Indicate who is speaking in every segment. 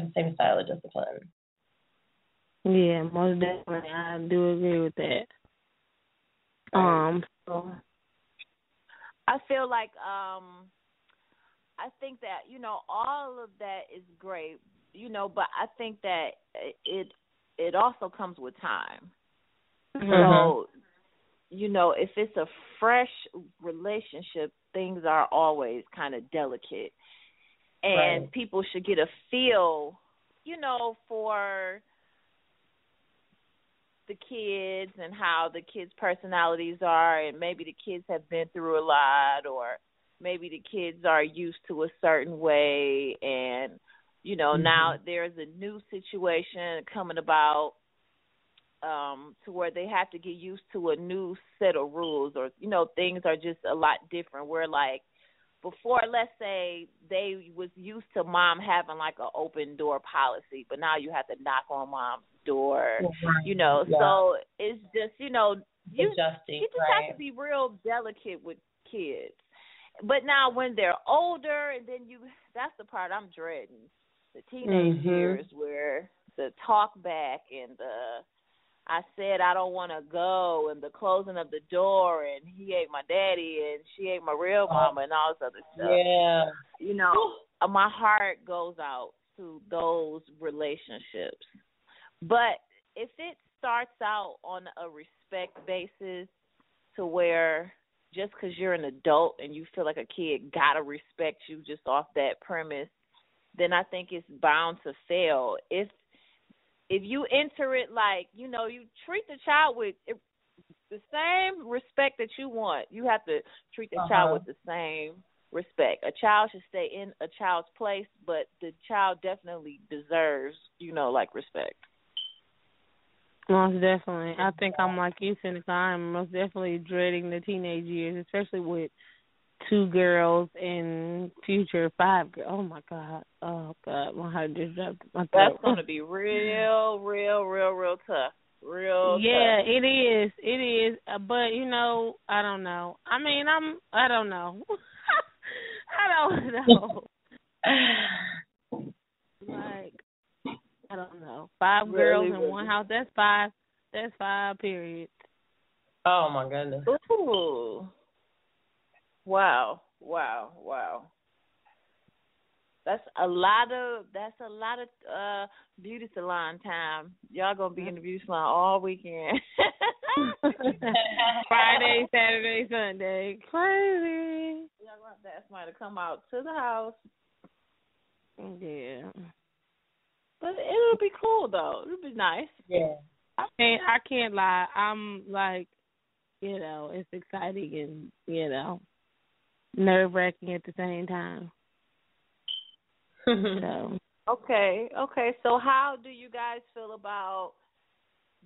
Speaker 1: the same style of discipline.
Speaker 2: Yeah, most definitely. I do agree with that. Um, so
Speaker 3: I feel like um I think that, you know, all of that is great, you know, but I think that it it also comes with time. Mm-hmm. So, you know, if it's a fresh relationship, things are always kind of delicate. And right. people should get a feel, you know, for the kids and how the kids' personalities are, and maybe the kids have been through a lot, or maybe the kids are used to a certain way, and you know mm-hmm. now there's a new situation coming about um to where they have to get used to a new set of rules, or you know things are just a lot different. Where like before let's say they was used to mom having like an open door policy but now you have to knock on mom's door right. you know yeah. so it's just you know you,
Speaker 1: Adjusting,
Speaker 3: you just
Speaker 1: right.
Speaker 3: have to be real delicate with kids but now when they're older and then you that's the part i'm dreading the teenage mm-hmm. years where the talk back and the I said I don't want to go, and the closing of the door, and he ate my daddy, and she ate my real oh. mama, and all this other stuff.
Speaker 1: Yeah,
Speaker 3: you know, uh, my heart goes out to those relationships. But if it starts out on a respect basis, to where just because you're an adult and you feel like a kid gotta respect you just off that premise, then I think it's bound to fail. If if you enter it like you know you treat the child with the same respect that you want you have to treat the uh-huh. child with the same respect a child should stay in a child's place but the child definitely deserves you know like respect
Speaker 2: most definitely i think i'm like you Seneca. i'm most definitely dreading the teenage years especially with two girls and future five girls. Oh my god. Oh god, my heart just dropped. My
Speaker 3: That's gonna be real, real, real, real tough. Real.
Speaker 2: Yeah,
Speaker 3: tough.
Speaker 2: it is. It is. Uh, but you know, I don't know. I mean, I'm. I don't know. I don't know. like, I don't know. Five really, girls in really. one house. That's five. That's five periods.
Speaker 1: Oh my goodness.
Speaker 3: Ooh. Wow, wow, wow. That's a lot of that's a lot of uh beauty salon time. Y'all gonna be in the beauty salon all weekend.
Speaker 2: Friday, Saturday, Sunday. Crazy.
Speaker 3: Y'all gonna have to ask somebody to come out to the house.
Speaker 2: Yeah.
Speaker 3: But it'll be cool though. It'll be nice.
Speaker 1: Yeah.
Speaker 2: I can't I can't lie. I'm like, you know, it's exciting and you know, nerve wracking at the same time. so.
Speaker 3: Okay, okay. So how do you guys feel about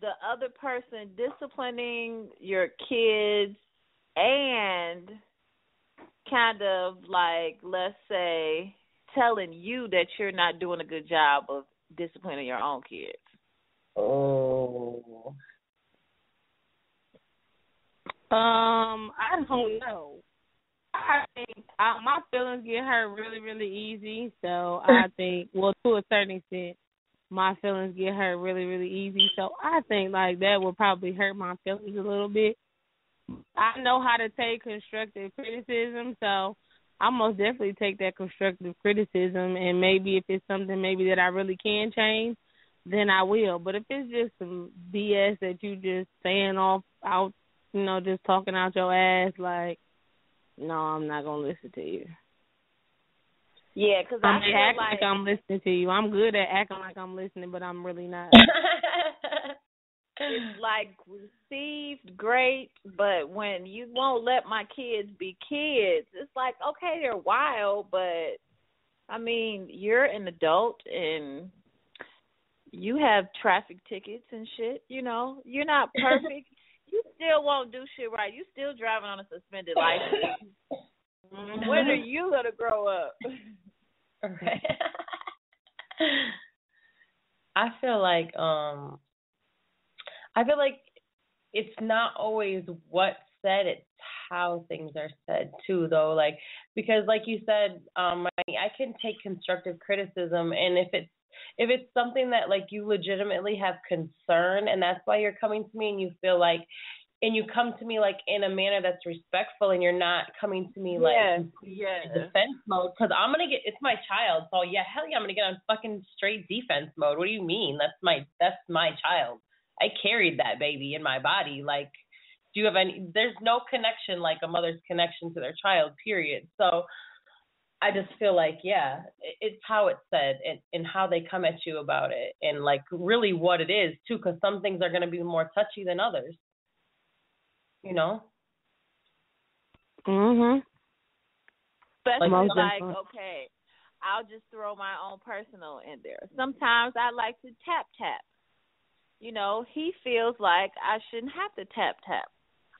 Speaker 3: the other person disciplining your kids and kind of like let's say telling you that you're not doing a good job of disciplining your own kids?
Speaker 1: Oh.
Speaker 2: Um, I don't know. I think I, my feelings get hurt really, really easy. So I think, well, to a certain extent, my feelings get hurt really, really easy. So I think like that would probably hurt my feelings a little bit. I know how to take constructive criticism, so I most definitely take that constructive criticism. And maybe if it's something maybe that I really can change, then I will. But if it's just some BS that you just saying off out, you know, just talking out your ass, like no, I'm not gonna listen to you.
Speaker 3: Yeah, because
Speaker 2: I
Speaker 3: feel
Speaker 2: act
Speaker 3: like...
Speaker 2: like I'm listening to you. I'm good at acting like I'm listening, but I'm really not.
Speaker 3: it's like received great, but when you won't let my kids be kids, it's like okay, they're wild, but I mean, you're an adult and you have traffic tickets and shit. You know, you're not perfect you still won't do shit right. You still driving on a suspended license. when are you gonna grow up?
Speaker 1: Right. I feel like um I feel like it's not always what's said, it's how things are said too though. Like because like you said, um I, I can take constructive criticism and if it's if it's something that like you legitimately have concern and that's why you're coming to me and you feel like and you come to me like in a manner that's respectful and you're not coming to me like
Speaker 3: yes,
Speaker 1: defense mode because I'm gonna get it's my child so yeah hell yeah I'm gonna get on fucking straight defense mode. What do you mean? That's my that's my child. I carried that baby in my body. Like, do you have any? There's no connection like a mother's connection to their child. Period. So I just feel like, yeah, it's how it's said and, and how they come at you about it and like really what it is too, because some things are going to be more touchy than others. You know?
Speaker 2: Mhm.
Speaker 3: Especially
Speaker 2: Most
Speaker 3: like, okay, I'll just throw my own personal in there. Sometimes I like to tap tap. You know, he feels like I shouldn't have to tap tap.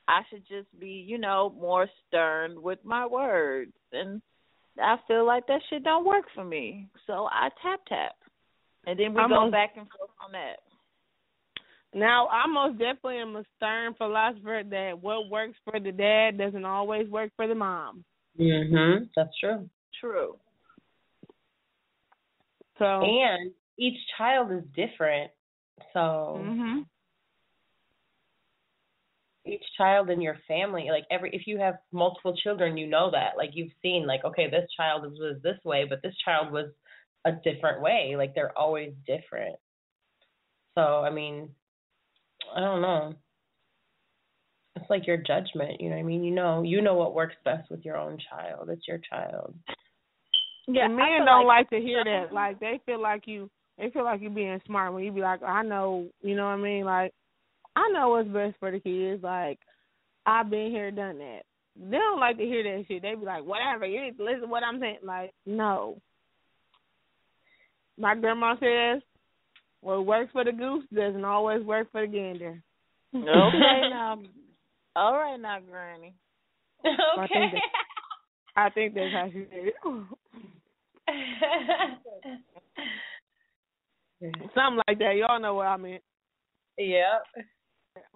Speaker 3: I should just be, you know, more stern with my words and I feel like that shit don't work for me. So I tap tap. And then we
Speaker 2: I'm
Speaker 3: go
Speaker 2: on-
Speaker 3: back and forth on that.
Speaker 2: Now, I most definitely am a stern philosopher that what works for the dad doesn't always work for the mom.
Speaker 1: Mhm. That's true.
Speaker 3: True.
Speaker 2: So,
Speaker 1: And each child is different. So
Speaker 2: mhm.
Speaker 1: Each child in your family, like every if you have multiple children, you know that. Like you've seen like okay, this child was this way, but this child was a different way. Like they're always different. So, I mean, I don't know. It's like your judgment, you know what I mean? You know, you know what works best with your own child. It's your child.
Speaker 3: Yeah,
Speaker 2: and men don't
Speaker 3: like
Speaker 2: like to hear that. Like they feel like you they feel like you're being smart when you be like, I know you know what I mean? Like I know what's best for the kids. Like I've been here, done that. They don't like to hear that shit. They be like, Whatever, you need to listen to what I'm saying. Like, no. My grandma says, What works for the goose doesn't always work for the gander.
Speaker 3: Okay now. All right now, Granny.
Speaker 2: I think that- I think that's how she said it. Something like that. Y'all know what I meant.
Speaker 1: yep.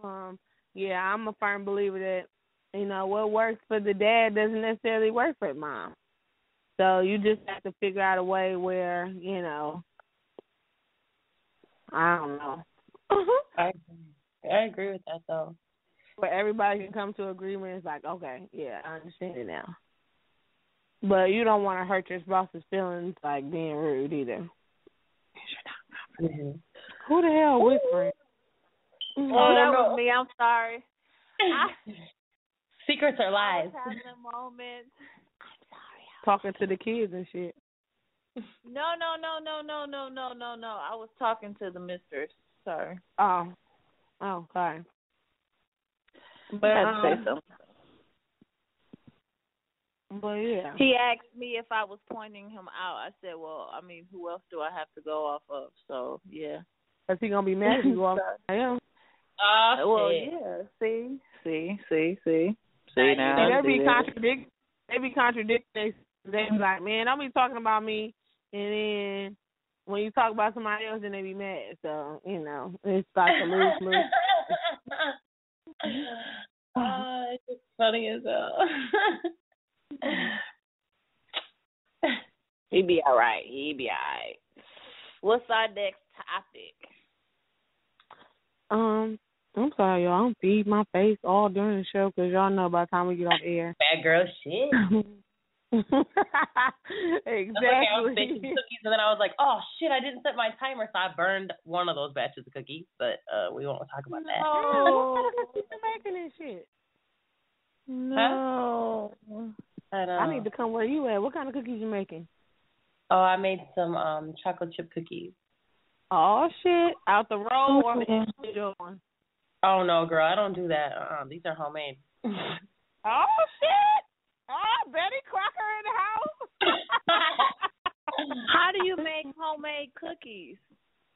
Speaker 2: Um yeah i'm a firm believer that you know what works for the dad doesn't necessarily work for mom so you just have to figure out a way where you know i don't know
Speaker 1: I agree. I agree with that though.
Speaker 2: where everybody can come to agreement it's like okay yeah i understand it now but you don't want to hurt your boss's feelings like being rude either
Speaker 1: Mm-hmm.
Speaker 2: who the hell whispering
Speaker 3: Oh,
Speaker 1: Oh,
Speaker 3: that
Speaker 1: no.
Speaker 3: was me. I'm sorry. I,
Speaker 1: Secrets are
Speaker 3: I
Speaker 1: lies.
Speaker 3: was having a moment.
Speaker 2: talking to the kids and shit
Speaker 3: No, no, no, no, no, no, no, no, no. I was talking to the mistress. Sorry.
Speaker 2: oh oh sorry but
Speaker 3: I had to
Speaker 2: um,
Speaker 3: say something.
Speaker 2: but yeah
Speaker 3: He asked me if I was pointing him out. I said, "Well, I mean, who else do I have to go off of?" So yeah.
Speaker 2: Is he gonna be mad if you go? I am.
Speaker 1: Oh,
Speaker 3: well,
Speaker 1: shit.
Speaker 3: yeah. See, see, see, see, see now.
Speaker 2: See, they be
Speaker 3: see
Speaker 2: contradict. They be contradicting. They they be like, man, don't be talking about me. And then when you talk about somebody else, then they be mad. So you know, it's like a lose lose.
Speaker 1: oh, it's just funny as hell.
Speaker 3: He be all right. He be all right. What's our next topic?
Speaker 2: Um, I'm sorry, y'all. I don't feed my face all during the show because y'all know by the time we get off air.
Speaker 1: Bad girl shit.
Speaker 2: exactly.
Speaker 1: I was baking cookies and then I was like, oh shit, I didn't set my timer, so I burned one of those batches of cookies. But uh, we won't talk about that.
Speaker 2: Oh, what kind of cookies you making this shit?
Speaker 3: No.
Speaker 1: But, uh,
Speaker 2: I need to come where you at. What kind of cookies you making?
Speaker 1: Oh, I made some um chocolate chip cookies.
Speaker 2: Oh shit! Out the roll or your one?
Speaker 1: Oh no, girl, I don't do that. Uh, these are homemade.
Speaker 2: Oh shit! Oh, Betty Crocker in the house.
Speaker 3: How do you make homemade cookies?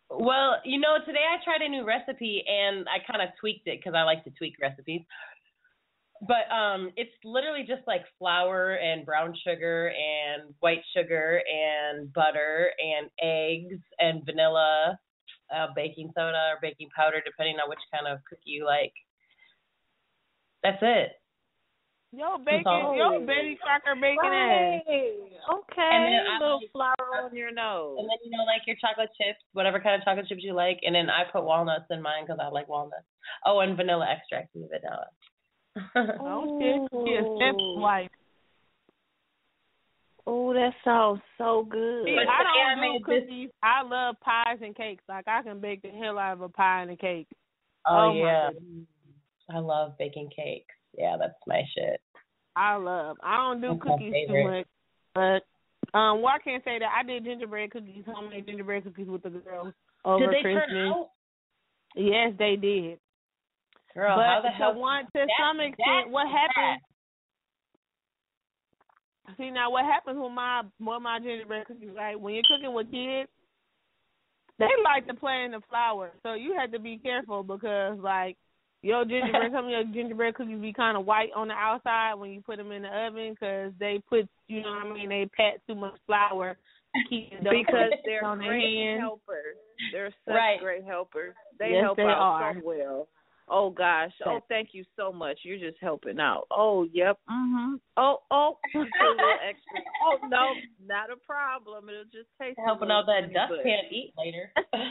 Speaker 1: Well, you know, today I tried a new recipe and I kind of tweaked it because I like to tweak recipes. But um, it's literally just like flour and brown sugar and white sugar and butter and eggs and vanilla, uh, baking soda or baking powder, depending on which kind of cookie you like. That's it.
Speaker 2: Yo, bacon, yo, Betty Crocker bacon
Speaker 3: right.
Speaker 2: ass.
Speaker 3: Okay.
Speaker 1: And then I
Speaker 3: little
Speaker 1: like-
Speaker 3: flour on your nose.
Speaker 1: And then you know, like your chocolate chips, whatever kind of chocolate chips you like. And then I put walnuts in mine because I like walnuts. Oh, and vanilla extract in the vanilla.
Speaker 2: Oh shit, she a step wife.
Speaker 3: Oh, that sounds so good.
Speaker 2: See,
Speaker 1: But
Speaker 2: I
Speaker 1: yeah, I
Speaker 2: don't
Speaker 1: mean,
Speaker 2: do
Speaker 1: this-
Speaker 2: cookies. I love pies and cakes. Like I can bake the hell out of a pie and a cake.
Speaker 1: oh,
Speaker 2: Oh,
Speaker 1: yeah. I love baking cakes. Yeah, that's my shit.
Speaker 2: I love. I don't do
Speaker 1: That's
Speaker 2: cookies too much, but um, well, I can't say that I did gingerbread cookies, homemade gingerbread cookies with the girls over
Speaker 1: Did they
Speaker 2: Christmas.
Speaker 1: turn out?
Speaker 2: Yes, they did.
Speaker 1: Girl,
Speaker 2: but
Speaker 1: how the
Speaker 2: to
Speaker 1: hell?
Speaker 2: one to
Speaker 1: that-
Speaker 2: some
Speaker 1: that
Speaker 2: extent, what
Speaker 1: is
Speaker 2: happens? See now, what happens with my with my gingerbread cookies? Right, when you're cooking with kids, they like to play in the flour, so you have to be careful because like your gingerbread, some of your gingerbread cookies be kind of white on the outside when you put them in the oven because they put, you know what I mean, they pat too much flour to keep the
Speaker 3: because they're
Speaker 2: on their
Speaker 3: great
Speaker 2: hands.
Speaker 3: helpers. They're such
Speaker 1: Right.
Speaker 3: great helpers. They
Speaker 2: Yes,
Speaker 3: help
Speaker 2: they
Speaker 3: out
Speaker 2: are.
Speaker 3: so well. Oh gosh. Oh, thank you so much. You're just helping out. Oh, yep. Mhm. Oh, oh. A little extra. Oh no, not a problem. It'll just taste
Speaker 1: Helping out that
Speaker 3: funny,
Speaker 1: dust
Speaker 3: but-
Speaker 1: can't eat later.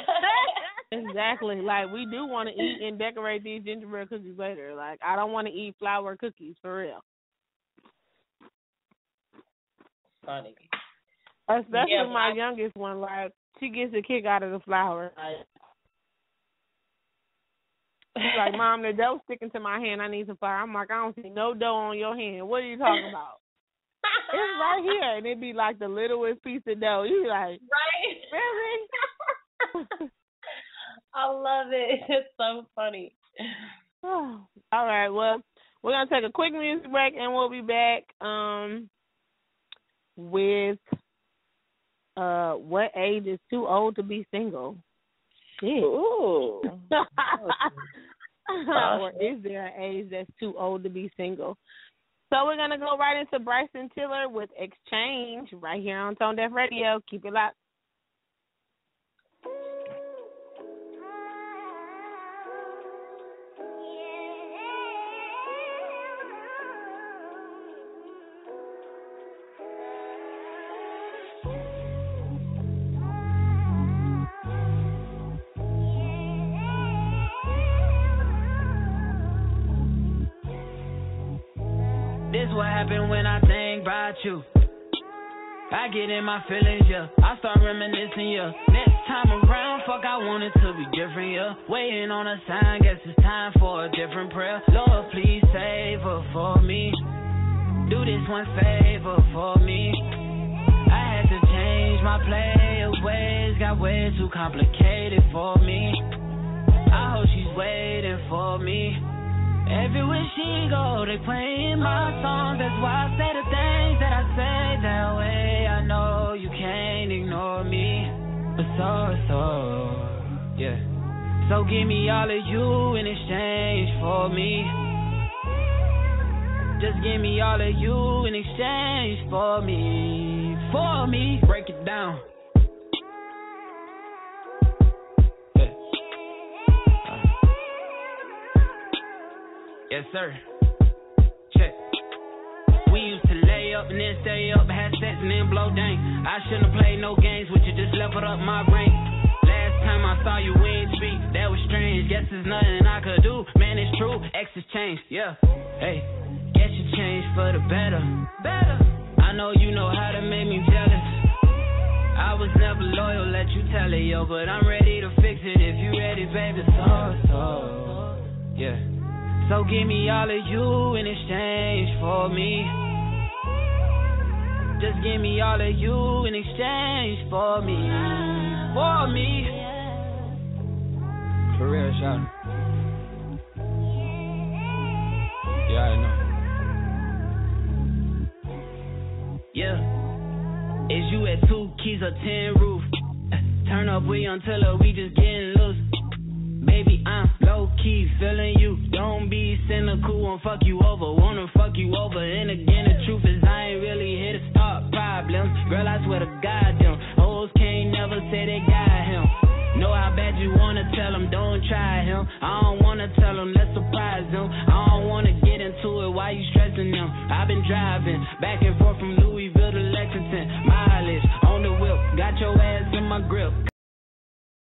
Speaker 2: Exactly. Like we do want to eat and decorate these gingerbread cookies later. Like I don't want to eat flour cookies for real.
Speaker 1: Funny.
Speaker 2: Especially
Speaker 1: Yeah,
Speaker 2: my
Speaker 1: I-
Speaker 2: youngest one. Like she gets a kick out of the flour. Like she's like, "Mom, the dough's sticking to my hand. I need some flour." I'm like, "I don't see no dough on your hand. What are you talking about?" it's right here, and it'd be like the littlest piece of dough. You like,
Speaker 1: Right.
Speaker 2: "Really?"
Speaker 1: I love it. It's so funny.
Speaker 2: All right. Well, we're gonna take a quick music break, and we'll be back um with uh what age is too old to be single? Shit.
Speaker 3: Ooh.
Speaker 2: or is there an age that's too old to be single? So we're gonna go right into Bryson Tiller with Exchange right here on Tone Deaf Radio. Keep it locked.
Speaker 4: You. I get in my feelings, yeah. I start reminiscing, yeah. Next time around, fuck, I want it to be different, yeah. Waiting on a sign, guess it's time for a different prayer. Lord, please save her for me. Do this one favor for me. I had to change my play of ways, got way too complicated for me. I hope she's waiting for me. Everywhere she go, they playing my songs. That's why So give me all of you in exchange for me. Just give me all of you in exchange for me, for me. Break it down. Yeah. Yes, sir. Check. We used to lay up and then stay up, have sex and then blow dang. I shouldn't have played no games with you, just leveled up my rank. Time I saw you, we ain't speak. That was strange. Guess there's nothing I could do. Man, it's true. X has changed. Yeah. Hey, guess you changed for the better. Better. I know you know how to make me jealous. I was never loyal, let you tell it, yo. But I'm ready to fix it if you ready, baby. So, so. Yeah. So give me all of you in exchange for me. Just give me all of you in exchange for me. For me. Shout. Yeah, I know. Yeah. Is you at two keys or ten roof? Turn up, we until her, we just getting loose. Baby, I'm low key feeling you. Don't be cynical, won't fuck you over. Wanna fuck you over. And again, try him. I don't wanna tell him, let's surprise him. I don't wanna get into it, why you stressing them? I've been driving back and forth from Louisville